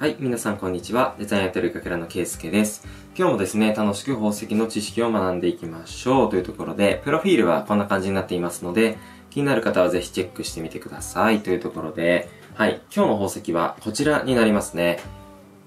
はい、皆さんこんにちは。デザインやってるかけらのケイスケです。今日もですね、楽しく宝石の知識を学んでいきましょうというところで、プロフィールはこんな感じになっていますので、気になる方はぜひチェックしてみてくださいというところで、はい、今日の宝石はこちらになりますね。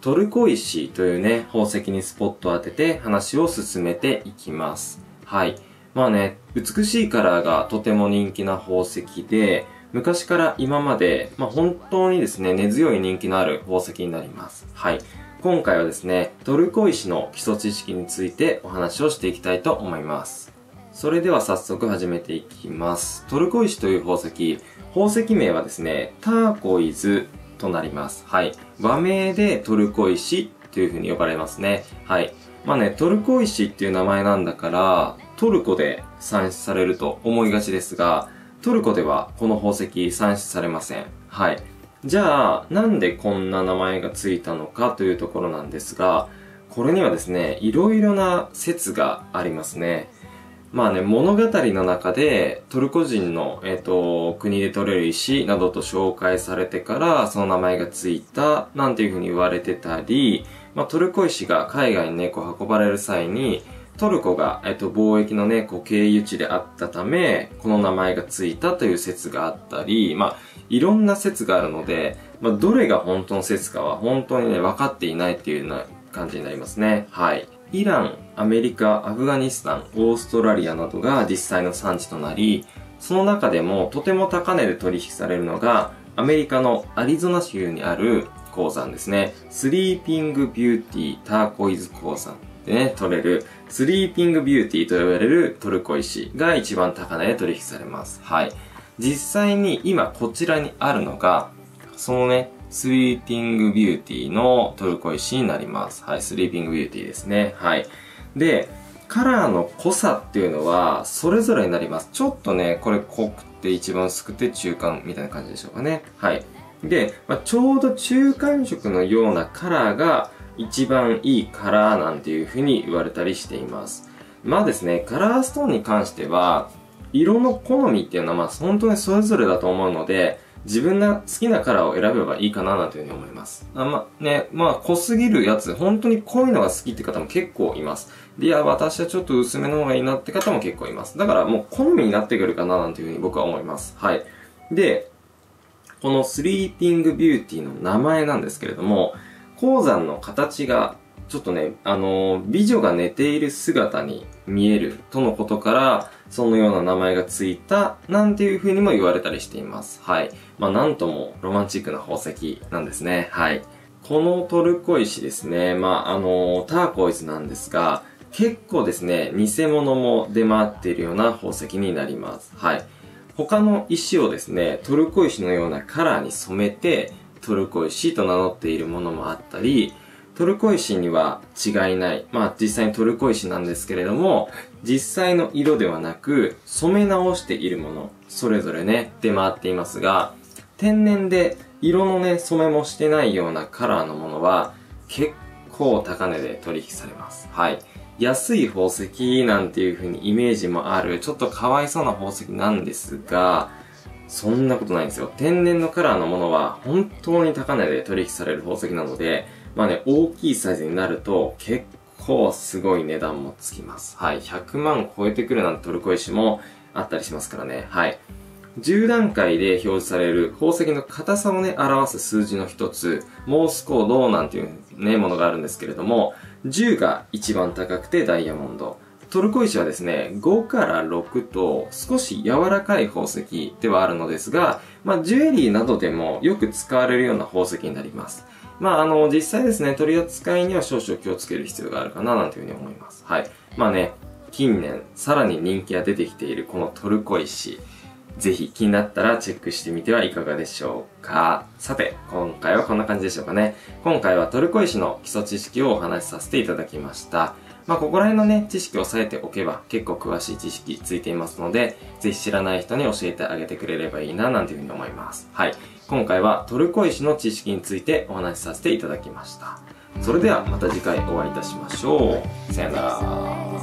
トルコ石というね、宝石にスポットを当てて話を進めていきます。はい。まあね、美しいカラーがとても人気な宝石で、昔から今まで、まあ、本当にですね、根強い人気のある宝石になります。はい。今回はですね、トルコ石の基礎知識についてお話をしていきたいと思います。それでは早速始めていきます。トルコ石という宝石、宝石名はですね、ターコイズとなります。はい。和名でトルコ石という風に呼ばれますね。はい。まあね、トルコ石っていう名前なんだから、トルコで産出されると思いがちですが、トルコではこの宝石産出されません。はい。じゃあ、なんでこんな名前がついたのかというところなんですが、これにはですね、いろいろな説がありますね。まあね、物語の中でトルコ人の、えっ、ー、と、国で取れる石などと紹介されてからその名前がついたなんていうふうに言われてたり、まあトルコ石が海外にね、こう運ばれる際にトルコが、えっと、貿易のね、こう、経由地であったため、この名前がついたという説があったり、まあ、いろんな説があるので、まあ、どれが本当の説かは本当にね、分かっていないっていうような感じになりますね。はい。イラン、アメリカ、アフガニスタン、オーストラリアなどが実際の産地となり、その中でもとても高値で取引されるのが、アメリカのアリゾナ州にある鉱山ですね。スリーピングビューティーターコイズ鉱山。でね、取れる、スリーピングビューティーと呼ばれるトルコ石が一番高値で取引されます。はい。実際に今こちらにあるのが、そのね、スリーピングビューティーのトルコ石になります。はい、スリーピングビューティーですね。はい。で、カラーの濃さっていうのは、それぞれになります。ちょっとね、これ濃くて一番薄くて中間みたいな感じでしょうかね。はい。で、まあ、ちょうど中間色のようなカラーが、一番いいカラーなんていう風に言われたりしています。まあですね、カラーストーンに関しては、色の好みっていうのはまあ本当にそれぞれだと思うので、自分が好きなカラーを選べばいいかななんていうふうに思います。あまあね、まあ濃すぎるやつ、本当に濃いのが好きって方も結構います。で、いや、私はちょっと薄めの方がいいなって方も結構います。だからもう好みになってくるかななんていうふうに僕は思います。はい。で、このスリーピングビューティーの名前なんですけれども、鉱山の形が、ちょっとね、あのー、美女が寝ている姿に見えるとのことから、そのような名前がついた、なんていう風にも言われたりしています。はい。まあ、なんともロマンチックな宝石なんですね。はい。このトルコ石ですね、まあ、あのー、ターコイズなんですが、結構ですね、偽物も出回っているような宝石になります。はい。他の石をですね、トルコ石のようなカラーに染めて、トルコ石と名乗っているものもあったり、トルコ石には違いない。まあ実際にトルコ石なんですけれども、実際の色ではなく染め直しているもの、それぞれね、出回っていますが、天然で色のね、染めもしてないようなカラーのものは結構高値で取引されます。はい。安い宝石なんていう風にイメージもある、ちょっとかわいそうな宝石なんですが、そんなことないんですよ。天然のカラーのものは本当に高値で取引される宝石なので、まあね、大きいサイズになると結構すごい値段もつきます。はい。100万超えてくるなんてトルコ石もあったりしますからね。はい。10段階で表示される宝石の硬さをね、表す数字の一つ、モースコードなんていうね、ものがあるんですけれども、10が一番高くてダイヤモンド。トルコ石はですね、5から6と少し柔らかい宝石ではあるのですが、まあ、ジュエリーなどでもよく使われるような宝石になります。まあ、あの、実際ですね、取り扱いには少々気をつける必要があるかな、なんていうふうに思います。はい。まあね、近年、さらに人気が出てきているこのトルコ石。ぜひ気になったらチェックしてみてはいかがでしょうか。さて、今回はこんな感じでしょうかね。今回はトルコ石の基礎知識をお話しさせていただきました。まあ、ここら辺のね、知識を押さえておけば結構詳しい知識ついていますので、ぜひ知らない人に教えてあげてくれればいいな、なんていうふうに思います。はい。今回はトルコ石の知識についてお話しさせていただきました。それではまた次回お会いいたしましょう。さよなら。